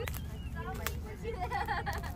Хороший нам